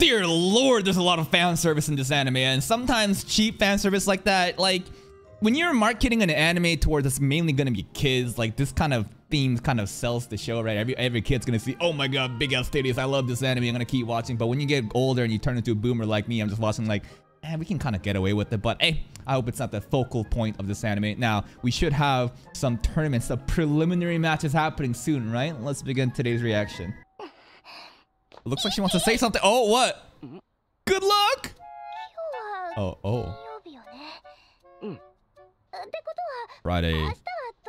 Dear lord, there's a lot of fan service in this anime, and sometimes cheap fan service like that, like when you're marketing an anime towards it's mainly gonna be kids, like this kind of theme kind of sells the show, right? Every every kid's gonna see, oh my god, big ass titties, I love this anime, I'm gonna keep watching. But when you get older and you turn into a boomer like me, I'm just watching like, eh, we can kind of get away with it. But hey, I hope it's not the focal point of this anime. Now, we should have some tournaments, some preliminary matches happening soon, right? Let's begin today's reaction. Looks like she wants to say something. Oh, what? Good luck! Oh, oh. Friday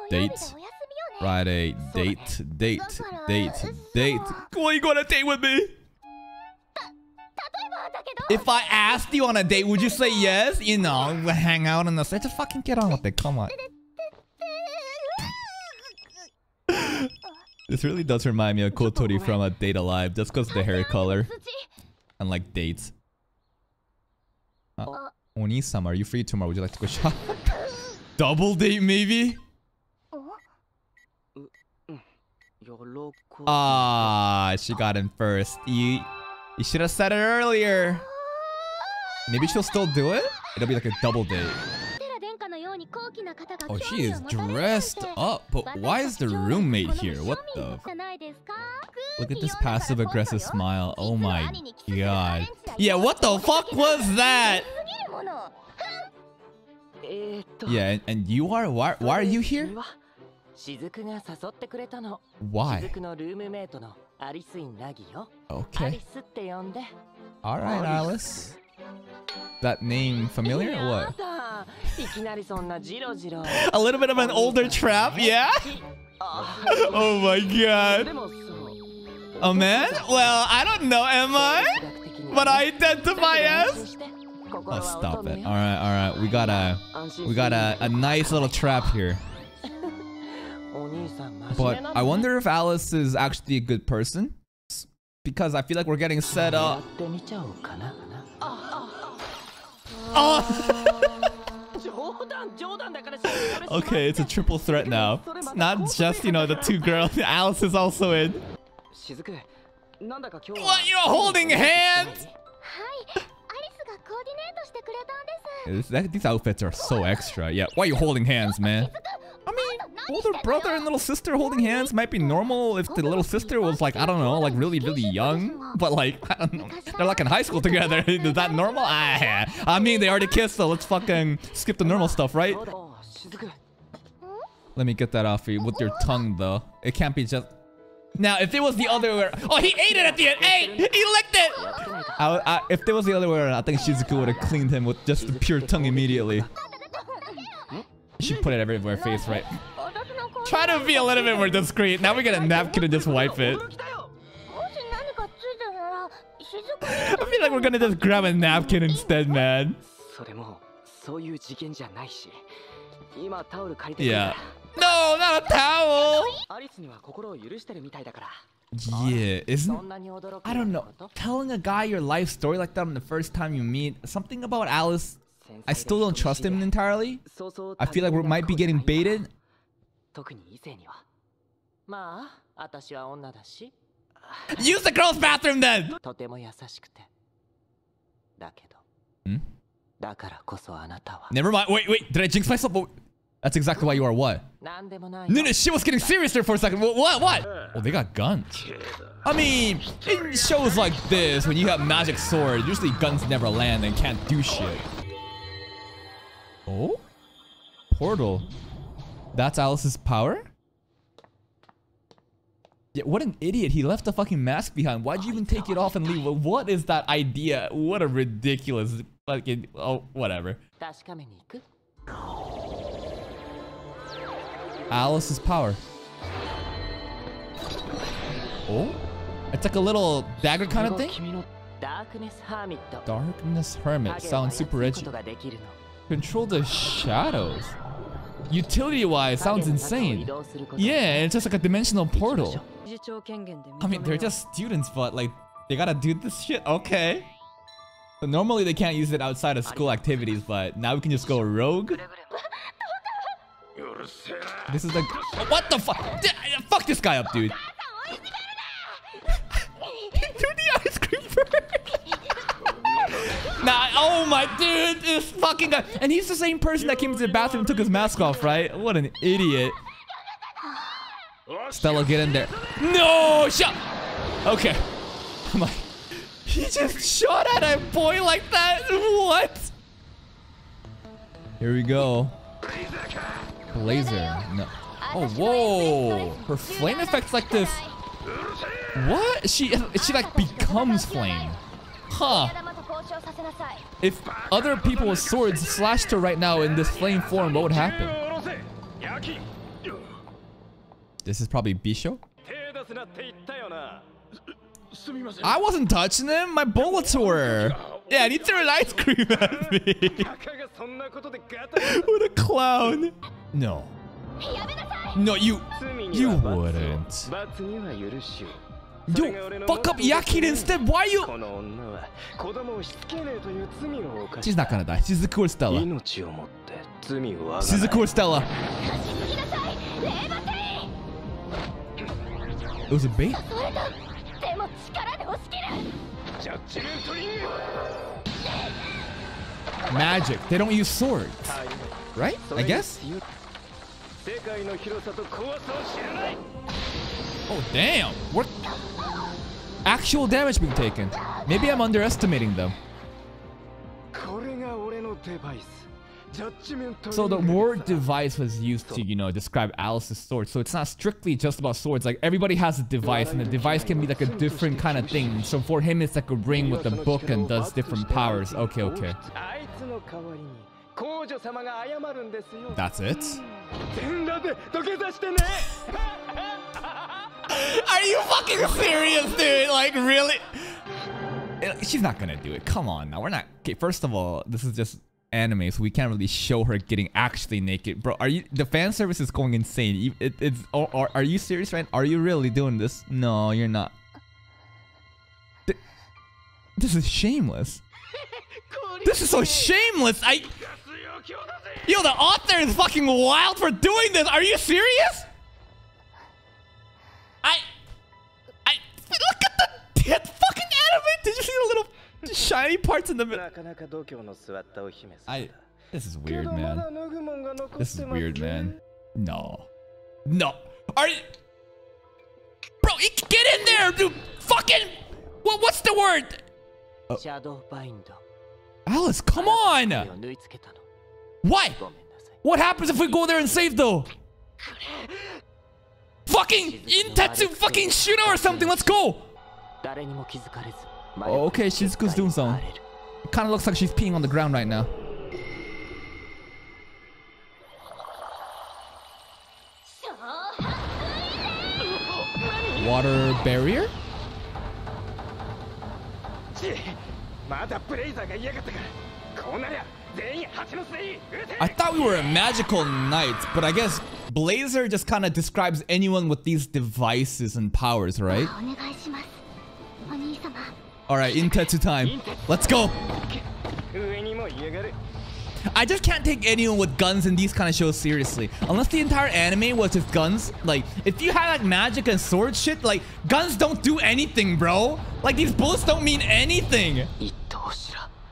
date. Friday date, date, date, date. Will you go on a date with me? If I asked you on a date, would you say yes? You know, hang out and say, just fucking get on with it. Come on. This really does remind me of Kotori from a Date A Live, just because of the hair color and like dates. Uh, Oni-sama, are you free tomorrow? Would you like to go shop? Double date, maybe? Ah, she got in first. You, you should have said it earlier. Maybe she'll still do it? It'll be like a double date. Oh, she is dressed up, but why is the roommate here? What the? Look at this passive-aggressive smile. Oh my god. Yeah, what the fuck was that? Yeah, and, and you are? Why, why are you here? Why? Okay. Alright, Alice. That name familiar what? A little bit of an older trap, yeah? oh my god. A man? Well, I don't know, am I? But I identify as... Oh, stop it. Alright, alright. We got a... We got a, a nice little trap here. But I wonder if Alice is actually a good person. Because I feel like we're getting set up. Oh! okay, it's a triple threat now. It's not just, you know, the two girls. Alice is also in. What? You're holding hands? these outfits are so extra. Yeah, why are you holding hands, man? older brother and little sister holding hands might be normal if the little sister was like, I don't know, like really, really young. But like, I don't know. They're like in high school together. Is that normal? Ah, I mean, they already kissed, so let's fucking skip the normal stuff, right? Let me get that off you with your tongue, though. It can't be just... Now, if it was the other way... Oh, he ate it at the end! Hey! He licked it! I, I, if it was the other way around, I think Shizuku would have cleaned him with just the pure tongue immediately. She put it everywhere, face right. Try to be a little bit more discreet. Now we got a napkin and just wipe it. I feel like we're gonna just grab a napkin instead, man. Yeah. No, not a towel! Yeah, isn't... I don't know. Telling a guy your life story like that on the first time you meet, something about Alice... I still don't trust him entirely. I feel like we might be getting baited. 特に異性にはまあ私は女だし Use the girls' bathroom then! とても優しくてだけど Hmm? だからこそあなたは Never mind. Wait, wait. Did I jinx myself? Oh, That's exactly why you are what? なんでもない No, no, shit was getting serious there for a second. What? What? what? Oh, they got guns. I mean, in shows like this, when you have magic sword, usually guns never land and can't do shit. Oh? Portal. That's Alice's power? Yeah, what an idiot. He left the fucking mask behind. Why'd you even take it off and leave? What is that idea? What a ridiculous fucking... Oh, whatever. Alice's power. Oh? It's like a little dagger kind of thing? Darkness Hermit. Sounds super rich. Control the shadows utility-wise sounds insane. Yeah, it's just like a dimensional portal. I mean, they're just students, but like, they gotta do this shit? Okay. So normally they can't use it outside of school activities, but now we can just go rogue? This is like- What the fuck? Fuck this guy up, dude. God, oh dude, this fucking guy. And he's the same person that came into the bathroom and took his mask off, right? What an idiot. Stella, get in there. No, shot. Okay. I'm like, he just shot at a boy like that. What? Here we go. Blazer. No. Oh, whoa. Her flame effects like this. What? She she like becomes flame. Huh. If other people with swords slashed her right now in this flame form, what would happen? This is probably Bisho? I wasn't touching him. My bullets were. Yeah, and he threw an ice cream at me. what a clown. No. No, you... You wouldn't. Yo, fuck up, Yaki didn't step. Why are you? She's not gonna die. She's the cool Stella. She's the cool Stella. It was a bait? Magic. They don't use swords. Right? I guess? Oh, damn. What? Actual damage being taken. Maybe I'm underestimating them. So the word device was used to, you know, describe Alice's sword. So it's not strictly just about swords. Like everybody has a device and the device can be like a different kind of thing. So for him, it's like a ring with a book and does different powers. Okay, okay. That's it. Are you fucking serious, dude? Like really? Eh, she's not gonna do it. Come on, now we're not. Okay, first of all, this is just anime, so we can't really show her getting actually naked, bro. Are you? The fan service is going insane. It, it's. Oh, or, or, are you serious, man? Are you really doing this? No, you're not. This is shameless. This is so shameless. I. Yo, the author is fucking wild for doing this. Are you serious? shiny parts in the middle. I. This is weird, man. This is weird, man. No. No. Are you. Bro, get in there, dude. Fucking. What, what's the word? Oh. Shadow bind. Alice, come on! What? What happens if we go there and save though? Fucking Intetsu fucking Shuna or something, let's go! Oh, okay, she's good doing something. It kind of looks like she's peeing on the ground right now. Water barrier? I thought we were a magical knight, but I guess Blazer just kind of describes anyone with these devices and powers, right? All right, in tattoo time. Let's go. I just can't take anyone with guns in these kind of shows seriously. Unless the entire anime was just guns. Like, if you had like magic and sword shit, like, guns don't do anything, bro. Like, these bullets don't mean anything.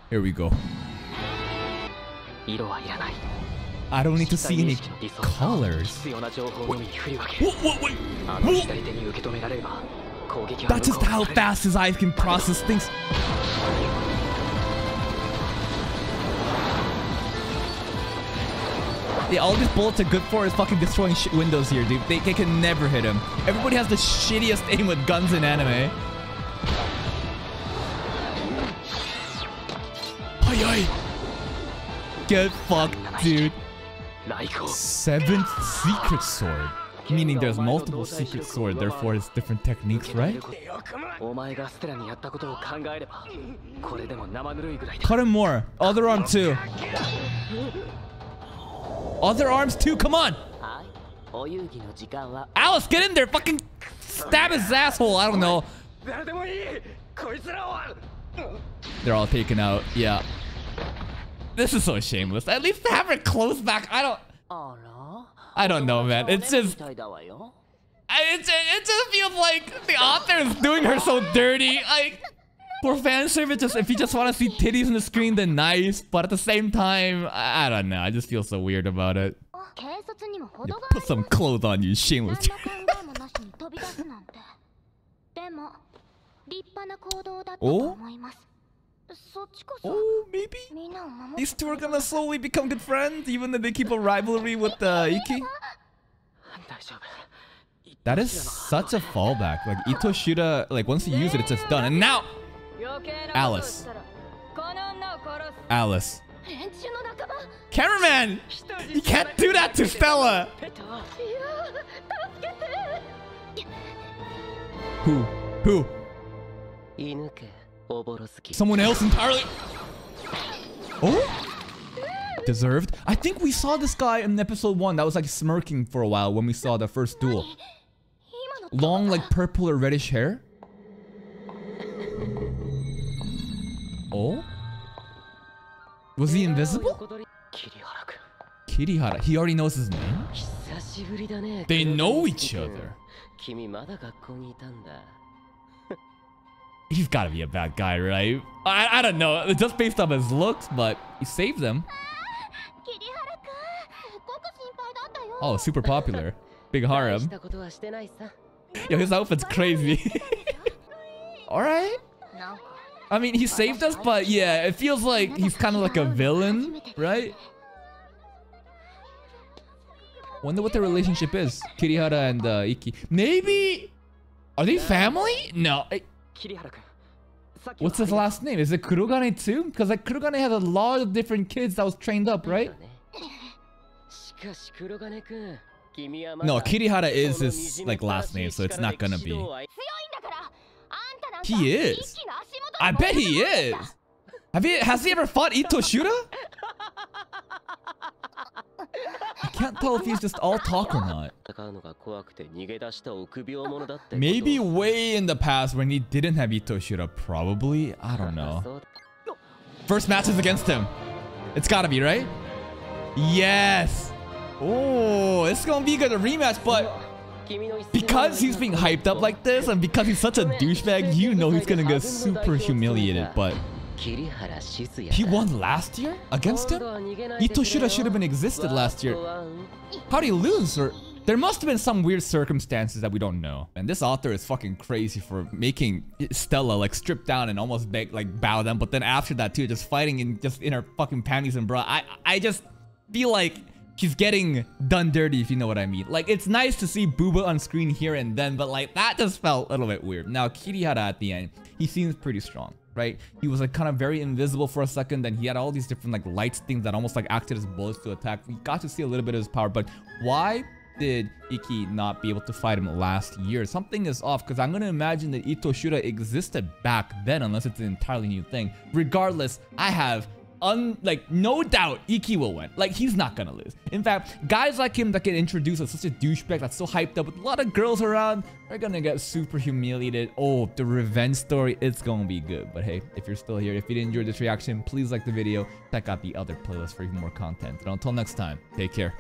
Here we go. I don't need to see any colors. Wait, wait, wait. wait. That's just how fast his eyes can process things. Yeah, all these bullets are good for is fucking destroying windows here, dude. They, they can never hit him. Everybody has the shittiest aim with guns in anime. Get fucked, dude. Seventh secret sword. Meaning there's multiple secret sword, therefore it's different techniques, right? Cut him more. Other arm too. Other arms too, come on! Alice, get in there! Fucking stab his asshole, I don't know. They're all taken out, yeah. This is so shameless. At least have her close back, I don't... I don't know, man. It's just... It's, it just feels like the author is doing her so dirty. Like, for fan service, just, if you just want to see titties on the screen, then nice. But at the same time, I, I don't know. I just feel so weird about it. You put some clothes on, you shameless. oh? oh? Oh, maybe? These two are gonna slowly become good friends, even if they keep a rivalry with uh, Ikki? That is such a fallback. Like, Itoshira, like, once you use it, it's just done. And now! Alice. Alice. Cameraman! You can't do that to Stella! Who? Who? Someone else entirely. Oh? Deserved? I think we saw this guy in episode 1 that was like smirking for a while when we saw the first duel. Long like purple or reddish hair. Oh? Was he invisible? Kirihara. He already knows his name? They know each other. He's got to be a bad guy, right? I, I don't know. Just based on his looks, but he saved them. Oh, super popular. Big harem. Yo, his outfit's crazy. Alright. I mean, he saved us, but yeah, it feels like he's kind of like a villain, right? Wonder what their relationship is. Kirihara and uh, Ikki. Maybe... Are they family? No. What's his last name? Is it Kurogane too? Because like Kurogane has a lot of different kids that was trained up, right? No, Kirihara is his like last name, so it's not gonna be. He is. I bet he is. Have he has he ever fought Itoshura? can't tell if he's just all talk or not. Maybe way in the past when he didn't have Ito probably. I don't know. First match is against him. It's gotta be, right? Yes. Oh, it's gonna be good a rematch, but because he's being hyped up like this and because he's such a douchebag, you know he's gonna get super humiliated, but he won last year against him? Ito Shura should have been existed last year. How would he lose? Or there must have been some weird circumstances that we don't know. And this author is fucking crazy for making Stella like strip down and almost beg, like bow down. But then after that too, just fighting in just in her fucking panties and bra. I I just feel like she's getting done dirty if you know what I mean. Like it's nice to see Booba on screen here and then, but like that just felt a little bit weird. Now Kirihara at the end, he seems pretty strong. Right, he was like kind of very invisible for a second. Then he had all these different like lights things that almost like acted as bullets to attack. We got to see a little bit of his power, but why did Ikki not be able to fight him last year? Something is off because I'm gonna imagine that Ito Shura existed back then, unless it's an entirely new thing. Regardless, I have un like no doubt Ikki will win. Like he's not gonna lose. In fact, guys like him that get introduced as such a douchebag that's so hyped up with a lot of girls around are gonna get super humiliated. Oh, the revenge story, it's gonna be good. But hey, if you're still here, if you enjoyed this reaction, please like the video. Check out the other playlist for even more content. And until next time, take care.